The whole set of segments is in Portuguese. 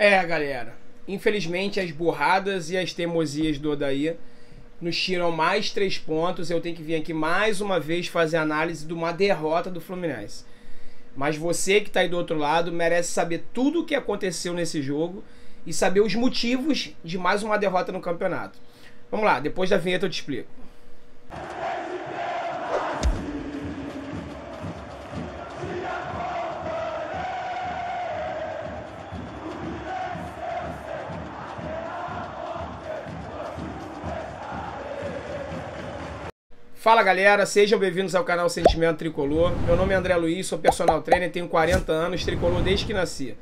É, galera. Infelizmente, as burradas e as teimosias do Odaí nos tiram mais três pontos. Eu tenho que vir aqui mais uma vez fazer análise de uma derrota do Fluminense. Mas você que está aí do outro lado merece saber tudo o que aconteceu nesse jogo e saber os motivos de mais uma derrota no campeonato. Vamos lá, depois da vinheta eu te explico. Fala galera, sejam bem-vindos ao canal Sentimento Tricolor. Meu nome é André Luiz, sou personal trainer, tenho 40 anos, tricolor desde que nasci.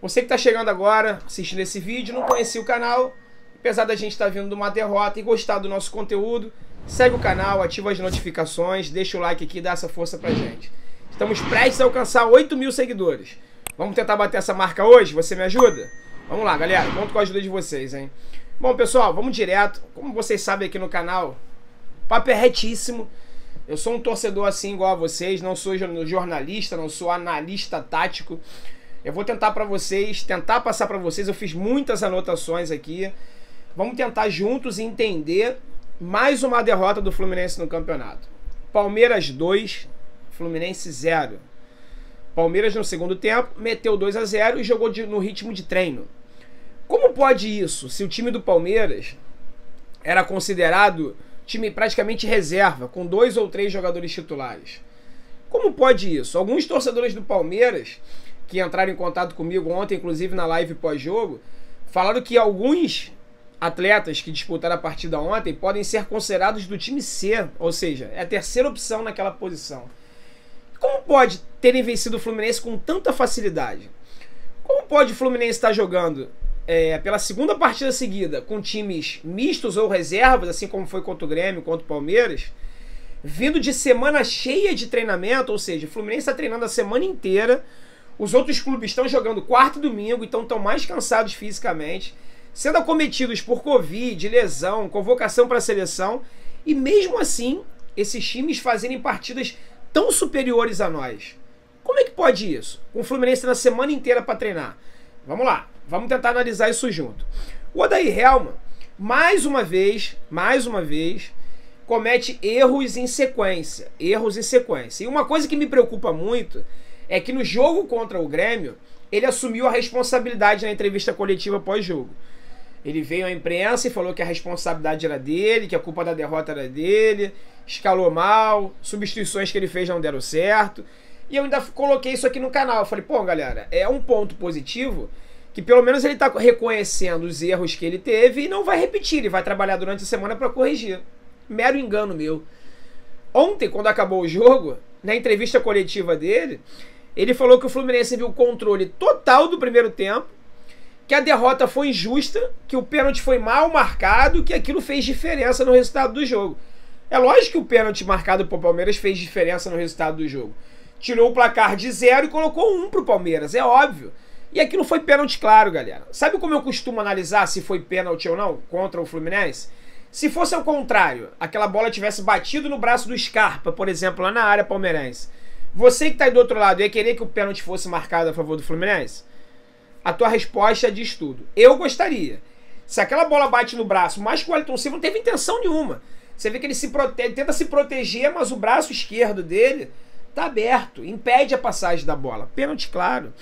Você que está chegando agora, assistindo esse vídeo, não conhecia o canal, apesar da gente estar tá vindo de uma derrota e gostar do nosso conteúdo, segue o canal, ativa as notificações, deixa o like aqui e dá essa força pra gente. Estamos prestes a alcançar 8 mil seguidores. Vamos tentar bater essa marca hoje? Você me ajuda? Vamos lá, galera. Conto com a ajuda de vocês, hein? Bom, pessoal, vamos direto. Como vocês sabem aqui no canal, papo é retíssimo. Eu sou um torcedor assim igual a vocês, não sou jornalista, não sou analista tático. Eu vou tentar para vocês, tentar passar para vocês. Eu fiz muitas anotações aqui. Vamos tentar juntos entender mais uma derrota do Fluminense no campeonato. Palmeiras 2, Fluminense 0. Palmeiras no segundo tempo meteu 2 a 0 e jogou de, no ritmo de treino. Como pode isso? Se o time do Palmeiras era considerado time praticamente reserva, com dois ou três jogadores titulares. Como pode isso? Alguns torcedores do Palmeiras, que entraram em contato comigo ontem, inclusive na live pós-jogo, falaram que alguns atletas que disputaram a partida ontem podem ser considerados do time C, ou seja, é a terceira opção naquela posição. Como pode terem vencido o Fluminense com tanta facilidade? Como pode o Fluminense estar jogando é, pela segunda partida seguida com times mistos ou reservas, assim como foi contra o Grêmio, contra o Palmeiras, vindo de semana cheia de treinamento, ou seja, o Fluminense está treinando a semana inteira, os outros clubes estão jogando quarto e domingo, então estão mais cansados fisicamente, sendo acometidos por Covid, lesão, convocação para a seleção, e mesmo assim, esses times fazerem partidas tão superiores a nós. Como é que pode isso? Com o Fluminense na semana inteira para treinar. Vamos lá. Vamos tentar analisar isso junto. O Odair Helman, mais uma vez, mais uma vez, comete erros em sequência. Erros em sequência. E uma coisa que me preocupa muito é que no jogo contra o Grêmio, ele assumiu a responsabilidade na entrevista coletiva pós-jogo. Ele veio à imprensa e falou que a responsabilidade era dele, que a culpa da derrota era dele, escalou mal, substituições que ele fez não deram certo. E eu ainda coloquei isso aqui no canal. Eu falei, pô, galera, é um ponto positivo que pelo menos ele está reconhecendo os erros que ele teve e não vai repetir, ele vai trabalhar durante a semana para corrigir. Mero engano meu. Ontem, quando acabou o jogo, na entrevista coletiva dele, ele falou que o Fluminense viu o controle total do primeiro tempo, que a derrota foi injusta, que o pênalti foi mal marcado, que aquilo fez diferença no resultado do jogo. É lógico que o pênalti marcado por Palmeiras fez diferença no resultado do jogo. Tirou o placar de zero e colocou um pro Palmeiras, é óbvio. E aquilo foi pênalti claro, galera. Sabe como eu costumo analisar se foi pênalti ou não contra o Fluminense? Se fosse ao contrário, aquela bola tivesse batido no braço do Scarpa, por exemplo, lá na área palmeirense, você que tá aí do outro lado ia querer que o pênalti fosse marcado a favor do Fluminense? A tua resposta diz tudo. Eu gostaria. Se aquela bola bate no braço, mais que o Wellington Silva não teve intenção nenhuma. Você vê que ele se protege, tenta se proteger, mas o braço esquerdo dele tá aberto, impede a passagem da bola. Pênalti claro.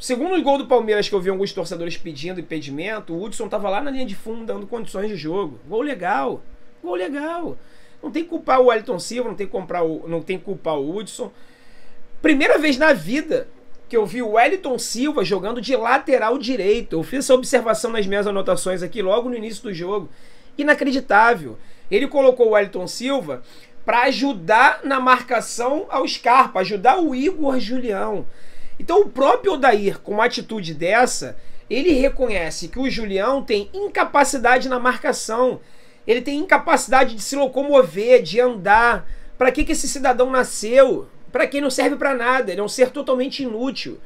Segundo gol do Palmeiras que eu vi alguns torcedores pedindo impedimento, o Hudson tava lá na linha de fundo dando condições de jogo. Gol legal. Gol legal. Não tem que culpar o Wellington Silva, não tem que, comprar o, não tem que culpar o Hudson. Primeira vez na vida que eu vi o Wellington Silva jogando de lateral direito. Eu fiz essa observação nas minhas anotações aqui logo no início do jogo. Inacreditável. Ele colocou o Wellington Silva para ajudar na marcação ao Scarpa, ajudar o Igor Julião. Então o próprio Odair, com uma atitude dessa, ele reconhece que o Julião tem incapacidade na marcação. Ele tem incapacidade de se locomover, de andar. Para que, que esse cidadão nasceu? Para quem não serve para nada, ele é um ser totalmente inútil.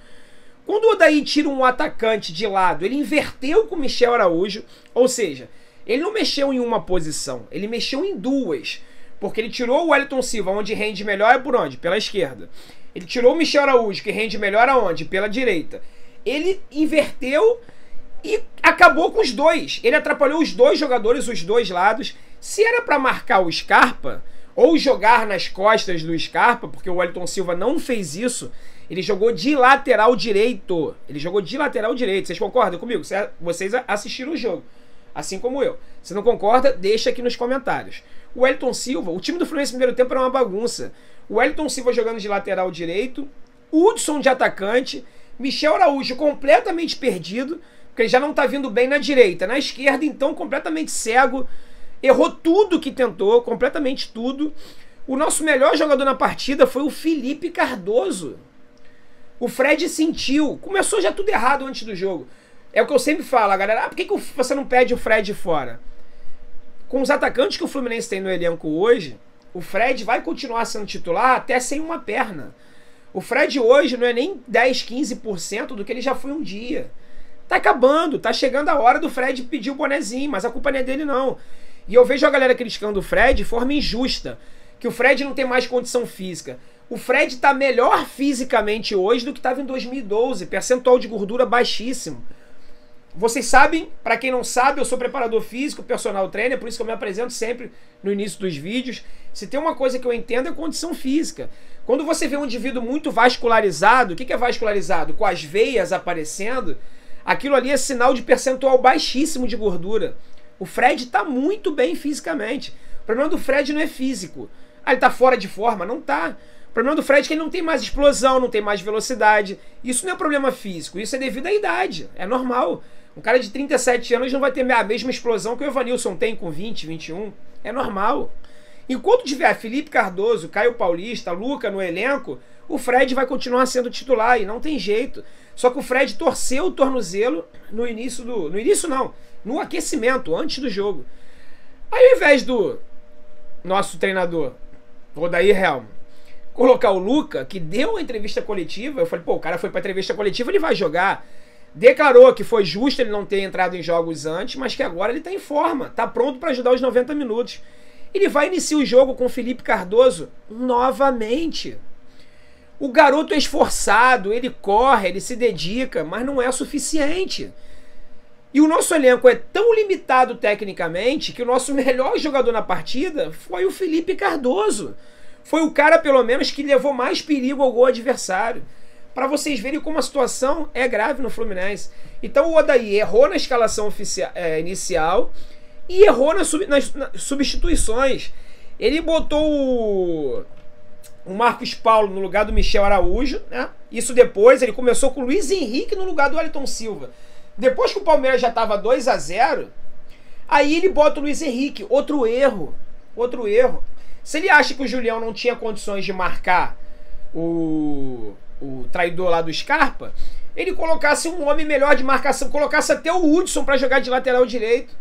Quando o Odair tira um atacante de lado, ele inverteu com o Michel Araújo, ou seja, ele não mexeu em uma posição, ele mexeu em duas. Porque ele tirou o Wellington Silva, onde rende melhor é por onde? Pela esquerda. Ele tirou o Michel Araújo, que rende melhor aonde? Pela direita. ele inverteu e acabou com os dois. Ele atrapalhou os dois jogadores, os dois lados. Se era para marcar o Scarpa ou jogar nas costas do Scarpa, porque o Wellington Silva não fez isso, ele jogou de lateral direito. Ele jogou de lateral direito. Vocês concordam comigo? Vocês assistiram o jogo, assim como eu. Se não concorda, deixa aqui nos comentários. O Wellington Silva, o time do Fluminense no primeiro tempo era uma bagunça. O Wellington Silva jogando de lateral direito, Hudson de atacante, Michel Araújo completamente perdido, porque ele já não tá vindo bem na direita. Na esquerda, então, completamente cego. Errou tudo que tentou, completamente tudo. O nosso melhor jogador na partida foi o Felipe Cardoso. O Fred sentiu. Começou já tudo errado antes do jogo. É o que eu sempre falo, galera. Ah, por que, que você não pede o Fred fora? Com os atacantes que o Fluminense tem no elenco hoje, o Fred vai continuar sendo titular até sem uma perna. O Fred hoje não é nem 10, 15% do que ele já foi um dia. Tá acabando, tá chegando a hora do Fred pedir o bonezinho, mas a culpa não é dele não. E eu vejo a galera criticando o Fred de forma injusta, que o Fred não tem mais condição física. O Fred tá melhor fisicamente hoje do que estava em 2012, percentual de gordura baixíssimo. Vocês sabem, para quem não sabe, eu sou preparador físico, personal trainer, por isso que eu me apresento sempre no início dos vídeos. Se tem uma coisa que eu entendo é condição física. Quando você vê um indivíduo muito vascularizado, o que é vascularizado? Com as veias aparecendo, aquilo ali é sinal de percentual baixíssimo de gordura. O Fred está muito bem fisicamente. O problema do Fred não é físico. Ah, ele está fora de forma? Não está. O problema do Fred é que ele não tem mais explosão, não tem mais velocidade. Isso não é problema físico, isso é devido à idade. É normal. Um cara de 37 anos não vai ter a mesma explosão que o Evanilson tem com 20, 21. É normal. Enquanto tiver Felipe Cardoso, Caio Paulista, Luca no elenco, o Fred vai continuar sendo titular e não tem jeito. Só que o Fred torceu o tornozelo no início do. No início não, no aquecimento, antes do jogo. Aí ao invés do nosso treinador, Odair Helm, colocar o Luca, que deu uma entrevista coletiva, eu falei, pô, o cara foi pra entrevista coletiva, ele vai jogar declarou que foi justo ele não ter entrado em jogos antes, mas que agora ele está em forma, está pronto para ajudar os 90 minutos. Ele vai iniciar o jogo com Felipe Cardoso novamente. O garoto é esforçado, ele corre, ele se dedica, mas não é suficiente. E o nosso elenco é tão limitado tecnicamente que o nosso melhor jogador na partida foi o Felipe Cardoso. Foi o cara, pelo menos, que levou mais perigo ao gol adversário para vocês verem como a situação é grave no Fluminense. Então o Odaí errou na escalação oficial, é, inicial e errou nas, sub, nas, nas, substituições. Ele botou o, o, Marcos Paulo no lugar do Michel Araújo, né? Isso depois, ele começou com o Luiz Henrique no lugar do Wellington Silva. Depois que o Palmeiras já estava 2 a 0 aí ele bota o Luiz Henrique. Outro erro. Outro erro. Se ele acha que o Julião não tinha condições de marcar o, o traidor lá do Scarpa, ele colocasse um homem melhor de marcação, colocasse até o Hudson para jogar de lateral direito,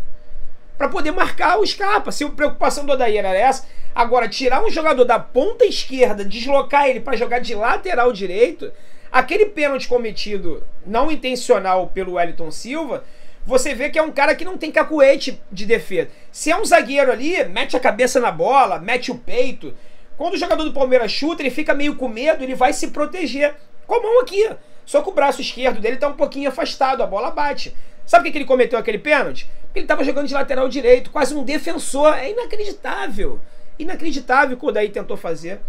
para poder marcar o Scarpa. Se a preocupação do Odair era essa, agora tirar um jogador da ponta esquerda, deslocar ele para jogar de lateral direito, aquele pênalti cometido não intencional pelo Wellington Silva, você vê que é um cara que não tem cacuete de defesa. Se é um zagueiro ali, mete a cabeça na bola, mete o peito, quando o jogador do Palmeiras chuta, ele fica meio com medo, ele vai se proteger. Com a mão aqui. Só que o braço esquerdo dele tá um pouquinho afastado, a bola bate. Sabe por que ele cometeu aquele pênalti? Ele estava jogando de lateral direito, quase um defensor. É inacreditável. Inacreditável o que o Daí tentou fazer.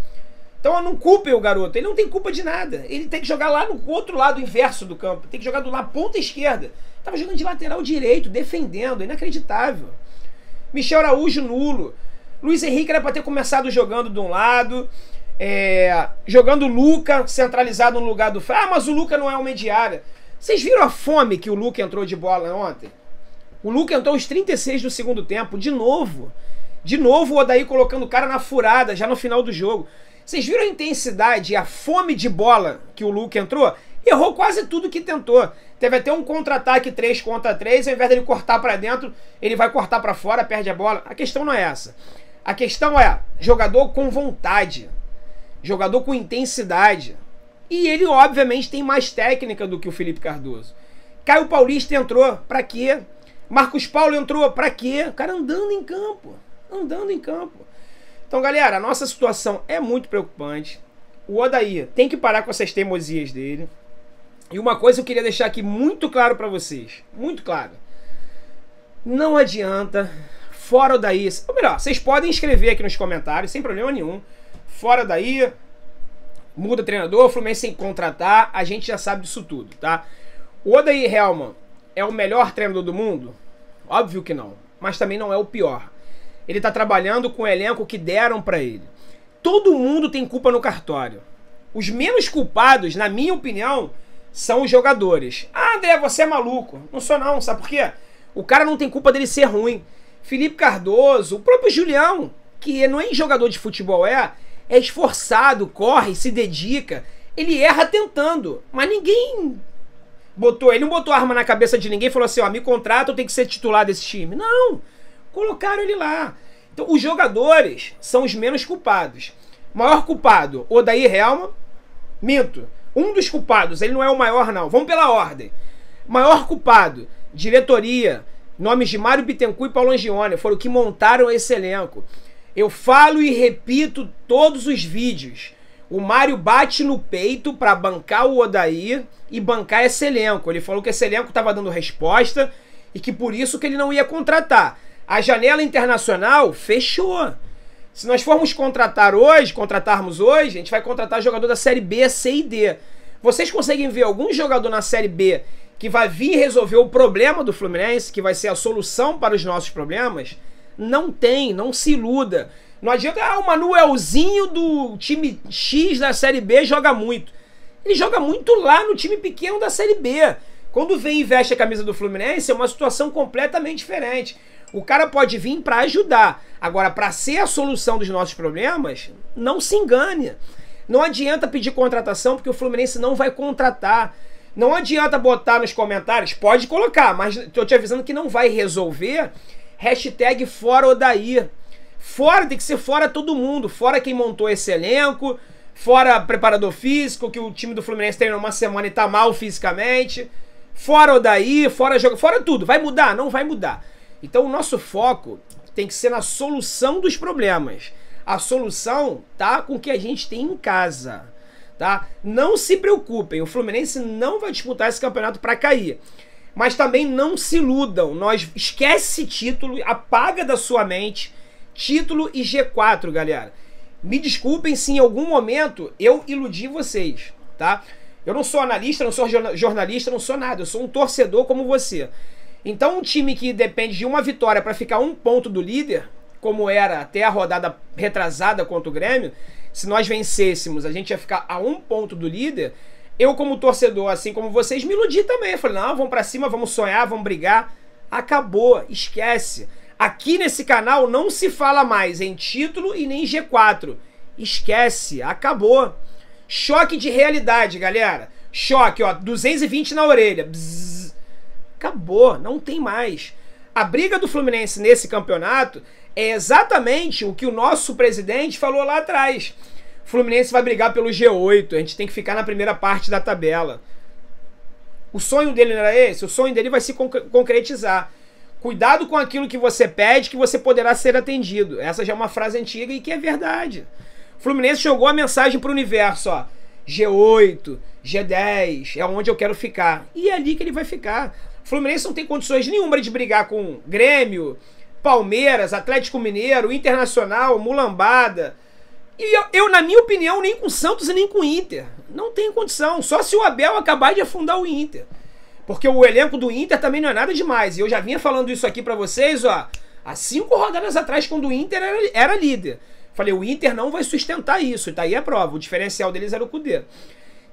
Então não culpe o garoto, ele não tem culpa de nada. Ele tem que jogar lá no outro lado inverso do campo, tem que jogar do lado ponta esquerda. Tava jogando de lateral direito, defendendo, inacreditável. Michel Araújo nulo. Luiz Henrique era para ter começado jogando de um lado, é, jogando o Luca centralizado no lugar do. Ah, mas o Luca não é uma diária. Vocês viram a fome que o Luca entrou de bola ontem? O Luca entrou aos 36 do segundo tempo, de novo. De novo o Odaí colocando o cara na furada, já no final do jogo. Vocês viram a intensidade e a fome de bola que o Luca entrou? Errou quase tudo que tentou. Teve até um contra-ataque 3 contra 3, ao invés dele cortar para dentro, ele vai cortar para fora, perde a bola. A questão não é essa. A questão é jogador com vontade, jogador com intensidade. E ele, obviamente, tem mais técnica do que o Felipe Cardoso. Caio Paulista entrou, pra quê? Marcos Paulo entrou, pra quê? O cara andando em campo. Andando em campo. Então, galera, a nossa situação é muito preocupante. O Odaí tem que parar com essas teimosias dele. E uma coisa eu queria deixar aqui muito claro para vocês, muito claro. Não adianta, fora daí, ou melhor, vocês podem escrever aqui nos comentários, sem problema nenhum. Fora daí, muda treinador, Fluminense sem contratar, a gente já sabe disso tudo, tá? O Odair Helman é o melhor treinador do mundo? Óbvio que não, mas também não é o pior. Ele tá trabalhando com o elenco que deram para ele. Todo mundo tem culpa no cartório. Os menos culpados, na minha opinião, são os jogadores. Ah, André, você é maluco. Não sou não, sabe por quê? O cara não tem culpa dele ser ruim. Felipe Cardoso, o próprio Julião, que não é jogador de futebol, é, é esforçado, corre, se dedica. Ele erra tentando, mas ninguém botou, ele não botou arma na cabeça de ninguém e falou assim, ó, me contrata, eu tenho que ser titular desse time. Não, colocaram ele lá. Então, os jogadores são os menos culpados. Maior culpado, Odair Helma. Minto. Um dos culpados, ele não é o maior, não. Vamos pela ordem. Maior culpado, diretoria, nomes de Mário Bittencourt e Paulo Angione, foram que montaram esse elenco. Eu falo e repito todos os vídeos. O Mário bate no peito para bancar o Odair e bancar esse elenco. Ele falou que esse elenco estava dando resposta e que por isso que ele não ia contratar. A janela internacional fechou. Se nós formos contratar hoje, contratarmos hoje, a gente vai contratar jogador da Série B, C e D. Vocês conseguem ver algum jogador na Série B que vai vir resolver o problema do Fluminense, que vai ser a solução para os nossos problemas? Não tem, não se iluda. Não adianta, ah, o Manuelzinho do time X da Série B joga muito. Ele joga muito lá no time pequeno da Série B. Quando vem e veste a camisa do Fluminense, é uma situação completamente diferente. O cara pode vir para ajudar. Agora, para ser a solução dos nossos problemas, não se engane. Não adianta pedir contratação porque o Fluminense não vai contratar. Não adianta botar nos comentários, pode colocar, mas tô te avisando que não vai resolver. Hashtag fora Odair. Fora, tem que ser fora todo mundo. Fora quem montou esse elenco. Fora preparador físico, que o time do Fluminense treinou uma semana e tá mal fisicamente. Fora Odair, fora jogo, fora tudo. Vai mudar? Não vai mudar. Então o nosso foco tem que ser na solução dos problemas. A solução tá com o que a gente tem em casa, tá? Não se preocupem, o Fluminense não vai disputar esse campeonato para cair. Mas também não se iludam, nós esquece título, apaga da sua mente título e G4, galera. Me desculpem se em algum momento eu iludi vocês, tá? Eu não sou analista, não sou jornalista, não sou nada, eu sou um torcedor como você. Então, um time que depende de uma vitória para ficar um ponto do líder, como era até a rodada retrasada contra o Grêmio, se nós vencêssemos, a gente ia ficar a um ponto do líder. Eu, como torcedor, assim como vocês, me iludi também. Eu falei, não, vamos para cima, vamos sonhar, vamos brigar. Acabou, esquece. Aqui nesse canal não se fala mais em título e nem G4. Esquece, acabou. Choque de realidade, galera. Choque, ó, 220 na orelha. Acabou, não tem mais. A briga do Fluminense nesse campeonato é exatamente o que o nosso presidente falou lá atrás. Fluminense vai brigar pelo G8, a gente tem que ficar na primeira parte da tabela. O sonho dele não era esse? O sonho dele vai se concretizar. Cuidado com aquilo que você pede, que você poderá ser atendido. Essa já é uma frase antiga e que é verdade. Fluminense jogou a mensagem para o universo, ó. G8, G10, é onde eu quero ficar. E é ali que ele vai ficar. Fluminense não tem condições nenhuma de brigar com Grêmio, Palmeiras, Atlético Mineiro, Internacional, Mulambada. E eu, eu, na minha opinião, nem com Santos e nem com Inter. Não tem condição. Só se o Abel acabar de afundar o Inter. Porque o elenco do Inter também não é nada demais. E eu já vinha falando isso aqui para vocês, ó. Há cinco rodadas atrás, quando o Inter era, era líder. Falei, o Inter não vai sustentar isso. E tá aí a prova. O diferencial deles era o Cudê.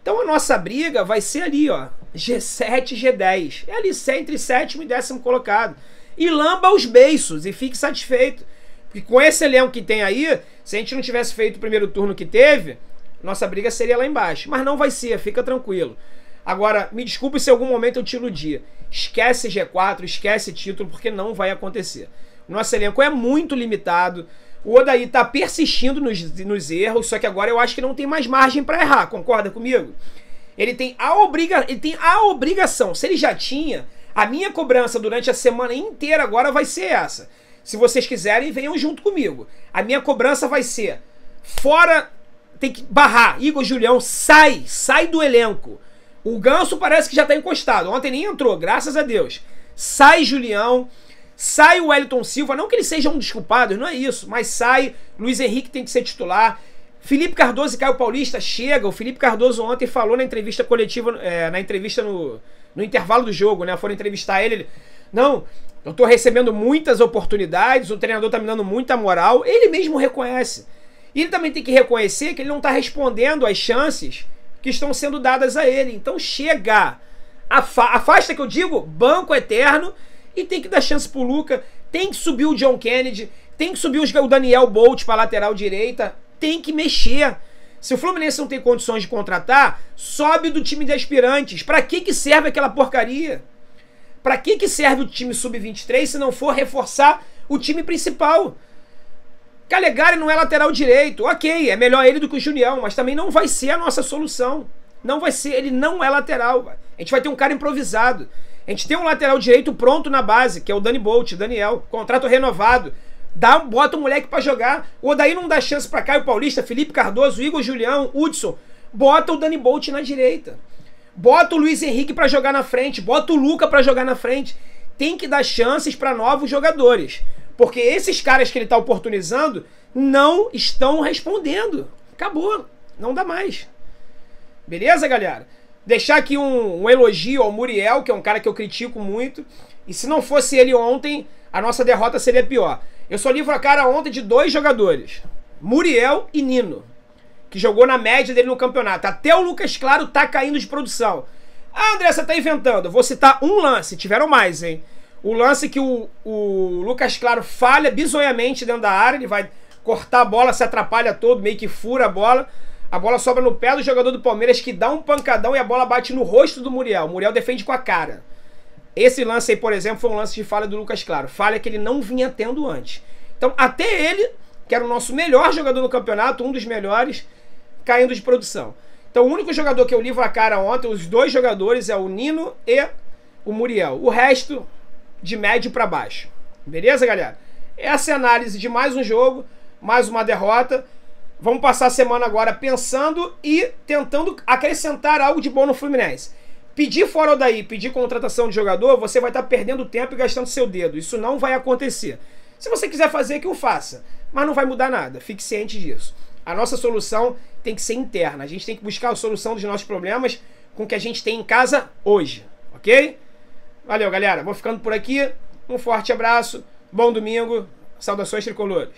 Então a nossa briga vai ser ali, ó. G7, G10. É ali entre sétimo e décimo colocado. E lamba os beiços e fique satisfeito. Porque com esse elenco que tem aí, se a gente não tivesse feito o primeiro turno que teve, nossa briga seria lá embaixo. Mas não vai ser, fica tranquilo. Agora, me desculpe se em algum momento eu te iludi. Esquece G4, esquece título, porque não vai acontecer. Nosso elenco é muito limitado. O Odaí tá persistindo nos, nos erros, só que agora eu acho que não tem mais margem para errar, concorda comigo? Ele tem a obriga, ele tem a obrigação. Se ele já tinha, a minha cobrança durante a semana inteira agora vai ser essa. Se vocês quiserem, venham junto comigo. A minha cobrança vai ser fora tem que barrar. Igor Julião sai, sai do elenco. O Ganso parece que já tá encostado. Ontem nem entrou, graças a Deus. Sai Julião, sai o Wellington Silva. Não que eles sejam desculpados, não é isso. Mas sai. Luiz Henrique tem que ser titular. Felipe Cardoso e Caio Paulista chega. O Felipe Cardoso ontem falou na entrevista coletiva, é, na entrevista no, no intervalo do jogo, né? Foram entrevistar ele. ele não, eu tô recebendo muitas oportunidades, o treinador tá me dando muita moral. Ele mesmo reconhece. E ele também tem que reconhecer que ele não tá respondendo às chances que estão sendo dadas a ele. Então chega. Afa afasta que eu digo, banco eterno. E tem que dar chance pro Luca. Tem que subir o John Kennedy. Tem que subir o Daniel Bolt pra lateral direita. Tem que mexer. Se o Fluminense não tem condições de contratar, sobe do time de aspirantes. Para que, que serve aquela porcaria? Para que, que serve o time sub-23 se não for reforçar o time principal? Calegari não é lateral direito. Ok, é melhor ele do que o Julião, mas também não vai ser a nossa solução. Não vai ser, ele não é lateral. A gente vai ter um cara improvisado. A gente tem um lateral direito pronto na base, que é o Dani Bolt, Daniel, contrato renovado. Dá, bota o moleque para jogar. O daí não dá chance para Caio Paulista, Felipe Cardoso, Igor Julião, Hudson. Bota o Dani Bolt na direita. Bota o Luiz Henrique para jogar na frente, bota o Luca para jogar na frente. Tem que dar chances para novos jogadores. Porque esses caras que ele está oportunizando não estão respondendo. Acabou. Não dá mais. Beleza, galera? Deixar aqui um, um, elogio ao Muriel, que é um cara que eu critico muito. E se não fosse ele ontem, a nossa derrota seria pior. Eu só livro a cara ontem de dois jogadores: Muriel e Nino, que jogou na média dele no campeonato. Até o Lucas Claro tá caindo de produção. Ah, André, você tá inventando. Vou citar um lance, tiveram mais, hein? O lance que o, o Lucas Claro falha bizonhamente dentro da área, ele vai cortar a bola, se atrapalha todo, meio que fura a bola. A bola sobra no pé do jogador do Palmeiras que dá um pancadão e a bola bate no rosto do Muriel. O Muriel defende com a cara. Esse lance aí, por exemplo, foi um lance de falha do Lucas Claro. Falha que ele não vinha tendo antes. Então, até ele, que era o nosso melhor jogador no campeonato, um dos melhores, caindo de produção. Então, o único jogador que eu livro a cara ontem, os dois jogadores, é o Nino e o Muriel. O resto, de médio para baixo. Beleza, galera? Essa é a análise de mais um jogo, mais uma derrota. Vamos passar a semana agora pensando e tentando acrescentar algo de bom no Fluminense. Pedir fora daí, pedir contratação de jogador, você vai estar perdendo tempo e gastando seu dedo. Isso não vai acontecer. Se você quiser fazer, que o faça. Mas não vai mudar nada. Fique ciente disso. A nossa solução tem que ser interna. A gente tem que buscar a solução dos nossos problemas com o que a gente tem em casa hoje. Ok? Valeu, galera. Vou ficando por aqui. Um forte abraço. Bom domingo. Saudações tricolores.